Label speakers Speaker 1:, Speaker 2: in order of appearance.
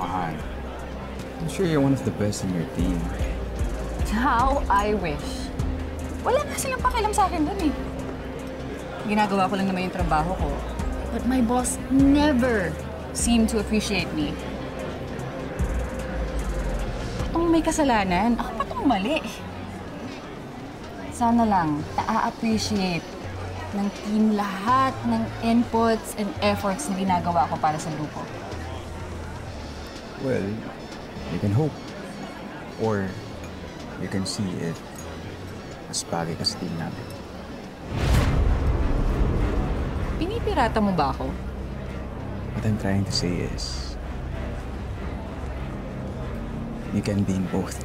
Speaker 1: Mahal. I'm sure you're one of the best in your team.
Speaker 2: How I wish. Wala nga silang pakialam sa akin dun eh. Ginagawa ko lang naman yung trabaho ko. But my boss never seemed to appreciate me. Patong may kasalanan. Ako patong mali. Sana lang, na-appreciate ng team lahat ng inputs and efforts na ginagawa ko para sa grupo.
Speaker 1: Well, you can hope. Or you can see if mas bagay ka sa team natin.
Speaker 2: Pinipirata mo ba ako?
Speaker 1: What I'm trying to say is, you can be in both